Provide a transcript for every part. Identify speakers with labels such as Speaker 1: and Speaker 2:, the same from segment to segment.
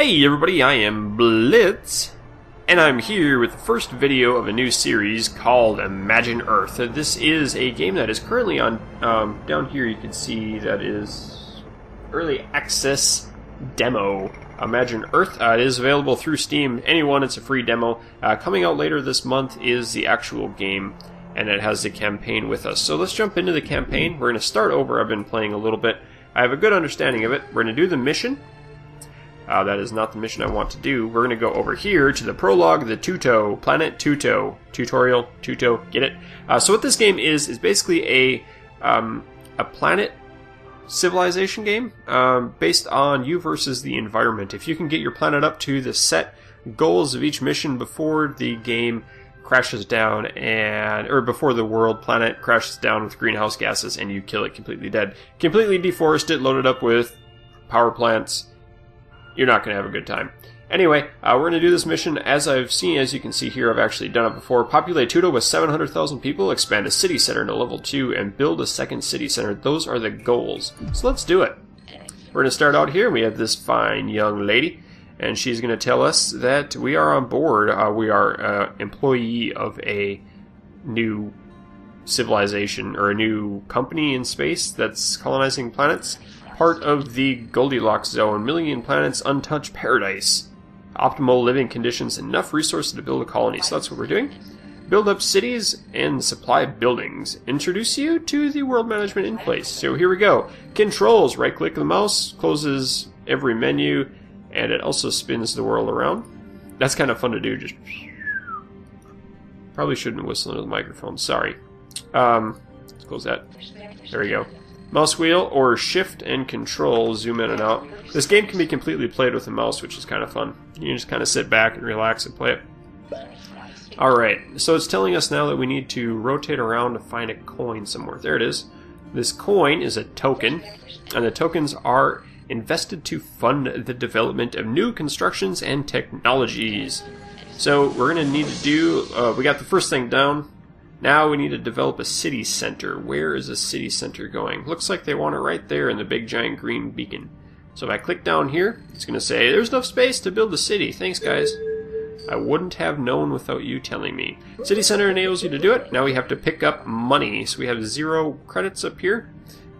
Speaker 1: Hey everybody, I am Blitz, and I'm here with the first video of a new series called Imagine Earth. This is a game that is currently on, um, down here you can see that is early access demo. Imagine Earth uh, it is available through Steam. Anyone, it's a free demo. Uh, coming out later this month is the actual game, and it has the campaign with us. So let's jump into the campaign. We're going to start over. I've been playing a little bit. I have a good understanding of it. We're going to do the mission. Uh, that is not the mission I want to do. We're going to go over here to the prologue, the Tuto, Planet Tuto, tutorial, Tuto, get it? Uh, so what this game is, is basically a, um, a planet civilization game um, based on you versus the environment. If you can get your planet up to the set goals of each mission before the game crashes down and or before the world planet crashes down with greenhouse gases and you kill it completely dead completely deforest it loaded up with power plants you're not going to have a good time. Anyway, uh, we're going to do this mission. As I've seen, as you can see here, I've actually done it before. Populate Tuto with 700,000 people, expand a city center to level 2, and build a second city center. Those are the goals. So let's do it. We're going to start out here. We have this fine young lady, and she's going to tell us that we are on board. Uh, we are uh, employee of a new civilization or a new company in space that's colonizing planets. Part of the Goldilocks zone, million planets, untouched paradise. Optimal living conditions, enough resources to build a colony. So that's what we're doing. Build up cities and supply buildings. Introduce you to the world management in place. So here we go. Controls. Right click the mouse, closes every menu, and it also spins the world around. That's kind of fun to do. Just probably shouldn't whistle into the microphone. Sorry. Um, let's close that. There we go. Mouse wheel or shift and control zoom in and out. This game can be completely played with a mouse, which is kind of fun. You can just kind of sit back and relax and play it. Alright, so it's telling us now that we need to rotate around to find a coin somewhere. There it is. This coin is a token, and the tokens are invested to fund the development of new constructions and technologies. So we're going to need to do, uh, we got the first thing down, now we need to develop a city center. Where is a city center going? Looks like they want it right there in the big giant green beacon. So if I click down here, it's going to say, there's enough space to build a city. Thanks, guys. I wouldn't have known without you telling me. City center enables you to do it. Now we have to pick up money. So we have zero credits up here.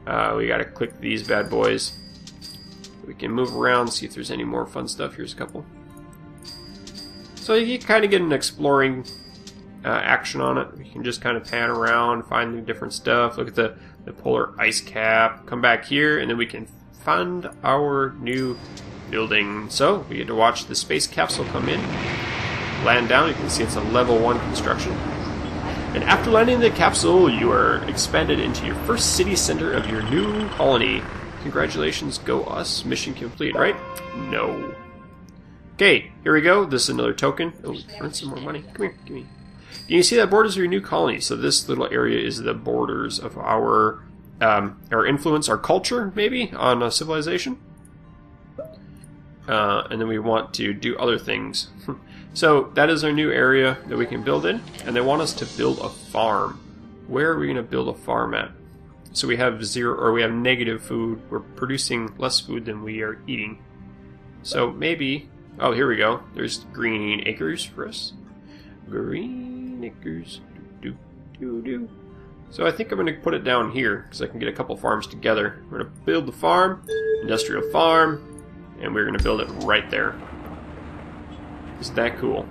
Speaker 1: Uh, we got to click these bad boys. We can move around, see if there's any more fun stuff. Here's a couple. So you kind of get an exploring uh, action on it. You can just kind of pan around, find the different stuff, look at the, the polar ice cap, come back here, and then we can fund our new building. So we get to watch the space capsule come in, land down. You can see it's a level one construction. And after landing the capsule, you are expanded into your first city center of your new colony. Congratulations, go us. Mission complete, right? No. Okay, here we go. This is another token. Oh, earn some more money. Come here, give me. You can see that borders are your new colony. So this little area is the borders of our um, our influence, our culture, maybe on a civilization. Uh, and then we want to do other things. so that is our new area that we can build in, and they want us to build a farm. Where are we going to build a farm at? So we have zero, or we have negative food. We're producing less food than we are eating. So maybe, oh, here we go. There's green acres for us. Green acres. Do, do, do, do. So I think I'm going to put it down here because I can get a couple farms together. We're going to build the farm, industrial farm, and we're going to build it right there. Is that cool?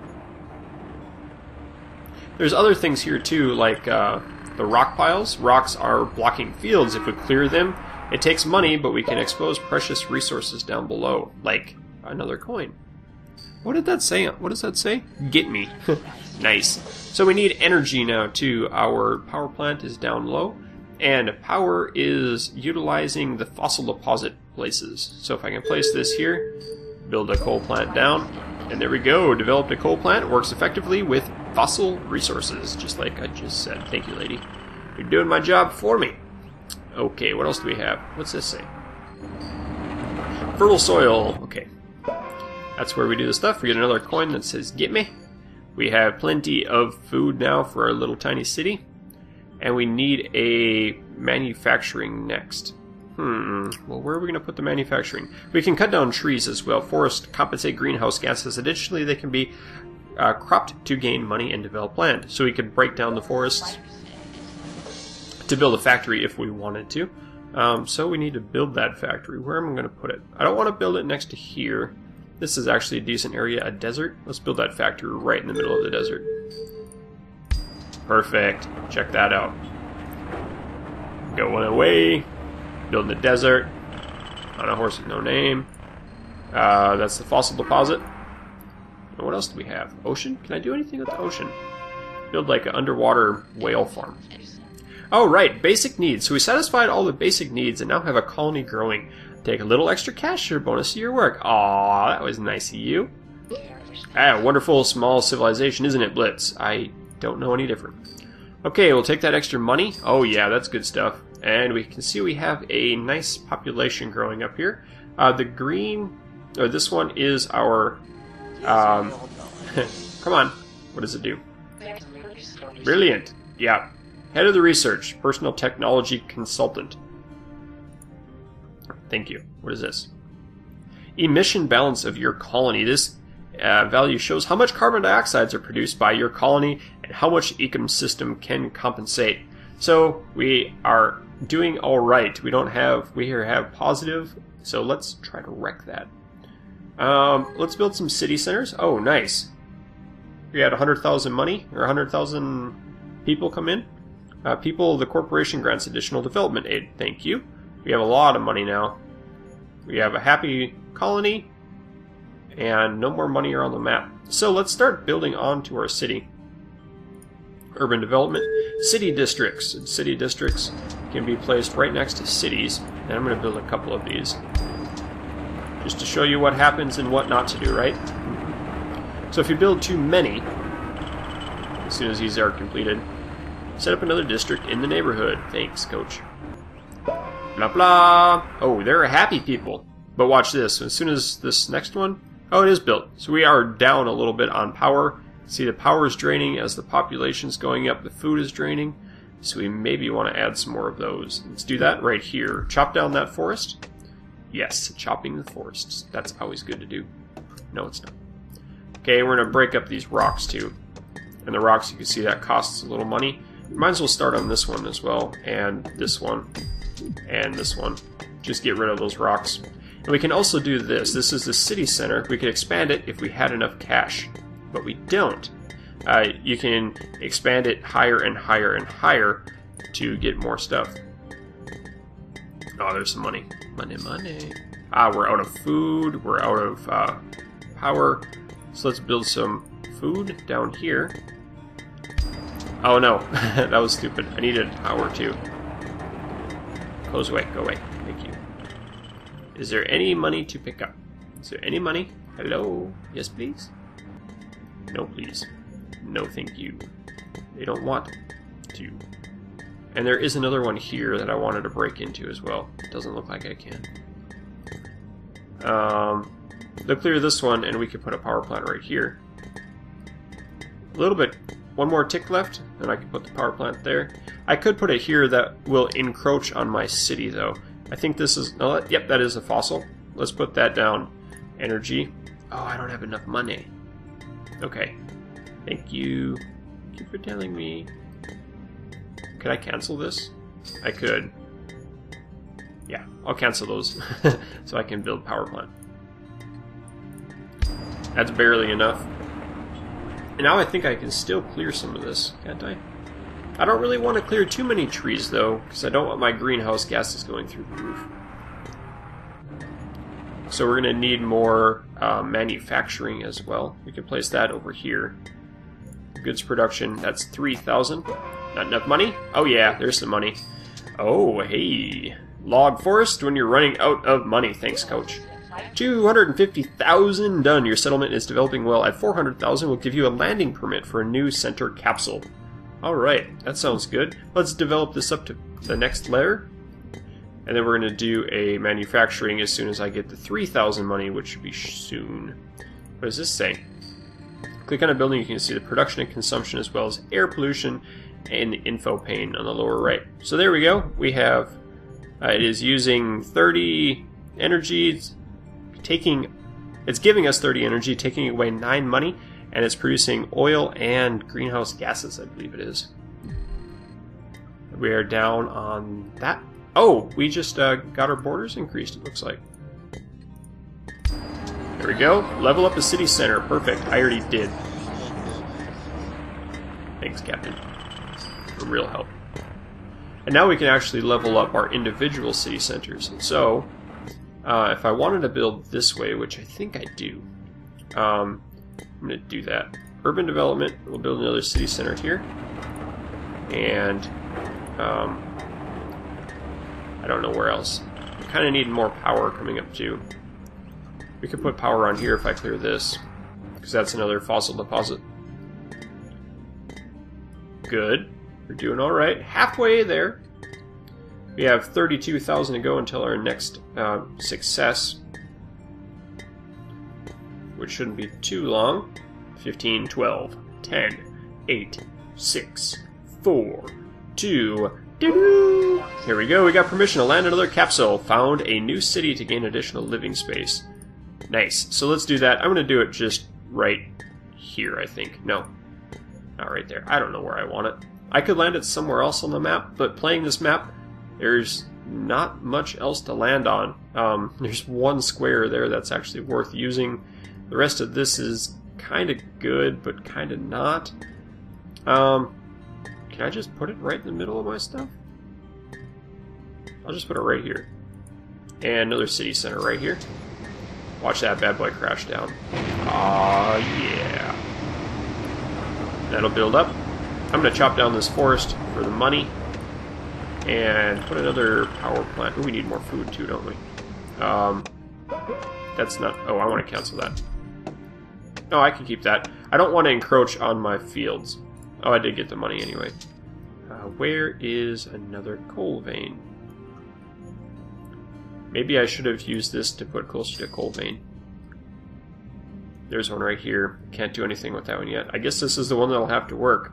Speaker 1: There's other things here too, like uh, the rock piles. Rocks are blocking fields. If we clear them, it takes money, but we can expose precious resources down below, like another coin. What did that say? What does that say? Get me. nice. So we need energy now too. Our power plant is down low, and power is utilizing the fossil deposit places. So if I can place this here, build a coal plant down, and there we go. Developed a coal plant. Works effectively with fossil resources, just like I just said. Thank you, lady. You're doing my job for me. Okay, what else do we have? What's this say? Fertile soil. Okay. That's where we do the stuff. We get another coin that says get me. We have plenty of food now for our little tiny city. And we need a manufacturing next. Hmm. Well, where are we going to put the manufacturing? We can cut down trees as well. Forests compensate greenhouse gases. Additionally, they can be uh, cropped to gain money and develop land. So we could break down the forests to build a factory if we wanted to. Um, so we need to build that factory. Where am I going to put it? I don't want to build it next to here. This is actually a decent area, a desert. Let's build that factory right in the middle of the desert. Perfect. Check that out. Going away. Building the desert. On a horse with no name. Uh, that's the fossil deposit. And what else do we have? Ocean? Can I do anything with the ocean? Build like an underwater whale farm. Oh, right, basic needs. So we satisfied all the basic needs and now have a colony growing. Take a little extra cash or bonus to your work. Aw, that was nice of you. Ah, wonderful small civilization, isn't it, Blitz? I don't know any different. Okay, we'll take that extra money. Oh yeah, that's good stuff. And we can see we have a nice population growing up here. Uh, the green, or this one is our, um, come on, what does it do? Brilliant. Yeah, Head of the Research, Personal Technology Consultant. Thank you. What is this? Emission balance of your colony. This uh, value shows how much carbon dioxide are produced by your colony and how much ecosystem can compensate. So we are doing all right. We don't have we here have positive. So let's try to wreck that. Um, let's build some city centers. Oh, nice. We had 100,000 money or 100,000 people come in. Uh, people, the corporation grants additional development aid. Thank you. We have a lot of money now. We have a happy colony, and no more money are on the map. So let's start building onto our city. Urban development. City districts. City districts can be placed right next to cities, and I'm going to build a couple of these. Just to show you what happens and what not to do, right? So if you build too many, as soon as these are completed, Set up another district in the neighborhood. Thanks, coach. Blah blah. Oh, they're happy people. But watch this. As soon as this next one... Oh, it is built. So we are down a little bit on power. See, the power is draining as the population's going up. The food is draining. So we maybe want to add some more of those. Let's do that right here. Chop down that forest. Yes, chopping the forests. That's always good to do. No, it's not. Okay, we're going to break up these rocks too. And the rocks, you can see that costs a little money. Might as well start on this one as well, and this one, and this one. Just get rid of those rocks. And we can also do this. This is the city center. We could expand it if we had enough cash, but we don't. Uh, you can expand it higher and higher and higher to get more stuff. Oh, there's some money. Money, money. Ah, we're out of food. We're out of uh, power. So let's build some food down here. Oh no, that was stupid. I needed power too. Close away, go away. Thank you. Is there any money to pick up? Is there any money? Hello? Yes, please? No, please. No, thank you. They don't want to. And there is another one here that I wanted to break into as well. It Doesn't look like I can. Um, they'll clear this one, and we can put a power plant right here. A little bit one more tick left, and I can put the power plant there. I could put it here that will encroach on my city, though. I think this is... Oh, yep, that is a fossil. Let's put that down. Energy. Oh, I don't have enough money. Okay. Thank you. Thank you for telling me. Could I cancel this? I could. Yeah, I'll cancel those so I can build power plant. That's barely enough. And now I think I can still clear some of this, can't I? I don't really want to clear too many trees, though, because I don't want my greenhouse gases going through the roof. So we're going to need more uh, manufacturing as well. We can place that over here. Goods production, that's 3,000. Not enough money? Oh yeah, there's some money. Oh, hey. Log forest when you're running out of money. Thanks, coach. 250,000 done. Your settlement is developing well. At 400,000, we'll give you a landing permit for a new center capsule. Alright, that sounds good. Let's develop this up to the next layer. And then we're going to do a manufacturing as soon as I get the 3,000 money, which should be soon. What does this say? Click on a building, you can see the production and consumption as well as air pollution and the info pane on the lower right. So there we go. We have Uh, it is using 30 energy, it's taking, it's giving us 30 energy, taking away 9 money, and it's producing oil and greenhouse gases, I believe it is. We are down on that. Oh, we just uh, got our borders increased, it looks like. There we go. Level up the city center. Perfect. I already did. Thanks, Captain. For real help. And now we can actually level up our individual city centers. So, uh, if I wanted to build this way, which I think I do, um, I'm going to do that. Urban development, we'll build another city center here. And, um, I don't know where else. We kind of need more power coming up too. We could put power on here if I clear this, because that's another fossil deposit. Good. We're doing alright. Halfway there. We have 32,000 to go until our next uh, success, which shouldn't be too long. 15, 12, 10, 8, 6, 4, 2, doo Here we go, we got permission to land another capsule. Found a new city to gain additional living space. Nice. So let's do that. I'm going to do it just right here, I think. No. Not right there. I don't know where I want it. I could land it somewhere else on the map, but playing this map, there's not much else to land on. Um, there's one square there that's actually worth using. The rest of this is kind of good, but kind of not. Um, can I just put it right in the middle of my stuff? I'll just put it right here. And another city center right here. Watch that bad boy crash down. Aw, yeah. That'll build up. I'm going to chop down this forest for the money. And put another power plant. Ooh, we need more food too, don't we? Um, that's not... Oh, I want to cancel that. No, I can keep that. I don't want to encroach on my fields. Oh, I did get the money anyway. Uh, where is another coal vein? Maybe I should have used this to put closer to coal vein. There's one right here. Can't do anything with that one yet. I guess this is the one that'll have to work.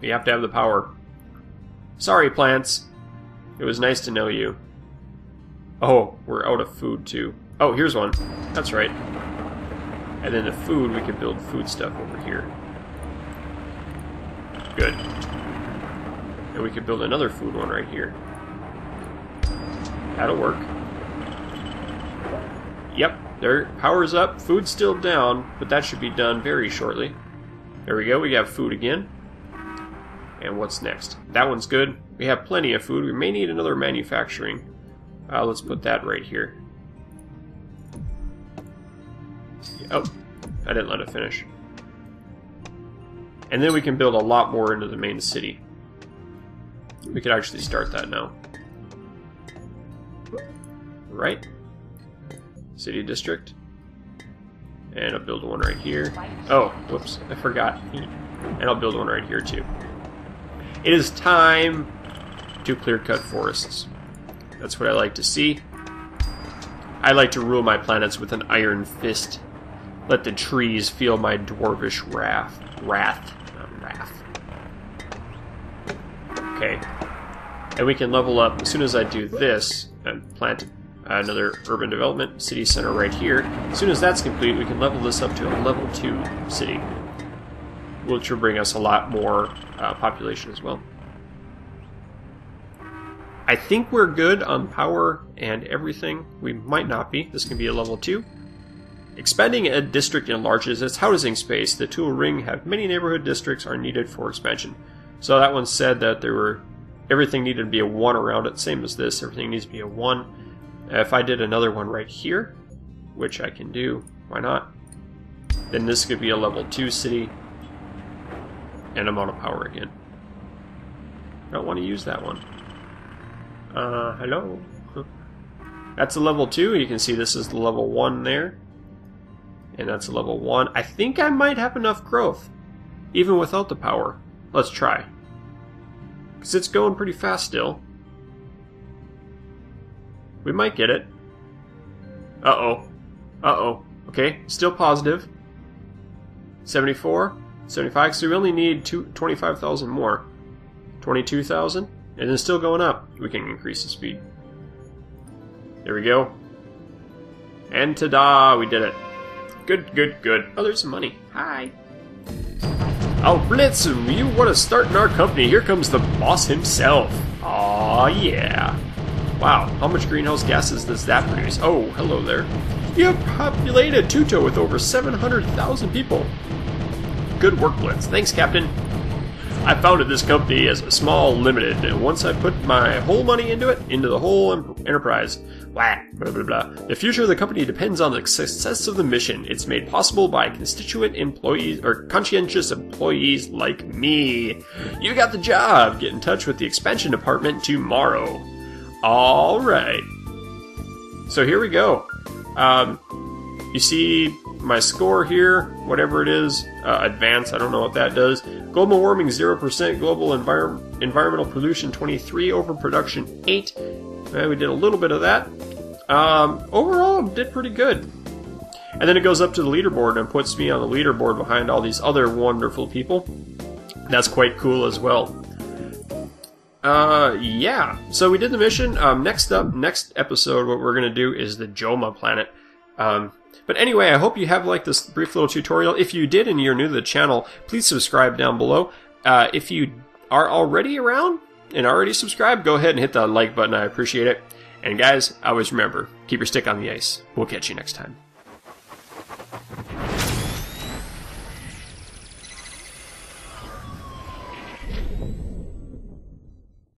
Speaker 1: We have to have the power. Sorry, plants. It was nice to know you. Oh, we're out of food, too. Oh, here's one. That's right. And then the food, we can build food stuff over here. Good. And we could build another food one right here. That'll work. Yep, there, power's up, food's still down, but that should be done very shortly. There we go, we have food again. And what's next? That one's good. We have plenty of food. We may need another manufacturing. Uh, let's put that right here. Oh, I didn't let it finish. And then we can build a lot more into the main city. We could actually start that now right? City district. And I'll build one right here. Oh, whoops, I forgot. And I'll build one right here too. It is time to clear cut forests. That's what I like to see. I like to rule my planets with an iron fist. Let the trees feel my dwarvish wrath. Wrath. Not wrath. Okay. And we can level up as soon as I do this and plant another urban development city center right here. As soon as that's complete, we can level this up to a level 2 city, which will bring us a lot more uh, population as well. I think we're good on power and everything. We might not be. This can be a level 2. Expanding a district enlarges its housing space. The Tool Ring have many neighborhood districts are needed for expansion. So that one said that there were everything needed to be a 1 around it, same as this. Everything needs to be a 1. If I did another one right here, which I can do, why not? Then this could be a level 2 city, and I'm out of power again. I don't want to use that one. Uh, hello? That's a level 2, you can see this is the level 1 there. And that's a level 1. I think I might have enough growth, even without the power. Let's try. Because it's going pretty fast still. We might get it. Uh-oh. Uh-oh. Okay, still positive. 74, 75, so we only need 25,000 more. 22,000, and it's still going up. We can increase the speed. There we go. And ta-da, we did it. Good, good, good. Oh, there's some money. Hi. Oh, Blitz, you want to start in our company? Here comes the boss himself. Aw, yeah. Wow, how much greenhouse gases does that produce? Oh, hello there. You have populated Tuto with over 700,000 people. Good work, Blitz. Thanks, Captain. I founded this company as a small limited, and once I put my whole money into it, into the whole enterprise, blah, blah, blah, blah. The future of the company depends on the success of the mission. It's made possible by constituent employees, or conscientious employees like me. You got the job. Get in touch with the expansion department tomorrow. Alright. So here we go. Um, you see my score here, whatever it is, uh, advance, I don't know what that does. Global warming 0%, global envir- environmental pollution 23, overproduction 8. Uh, we did a little bit of that. Um, overall, did pretty good. And then it goes up to the leaderboard and puts me on the leaderboard behind all these other wonderful people. That's quite cool as well. Uh, yeah. So we did the mission. Um, next up, next episode, what we're gonna do is the Joma planet. Um, but anyway, I hope you have liked this brief little tutorial. If you did and you're new to the channel, please subscribe down below. Uh, if you are already around and already subscribed, go ahead and hit the like button. I appreciate it. And guys, always remember, keep your stick on the ice. We'll catch you next time.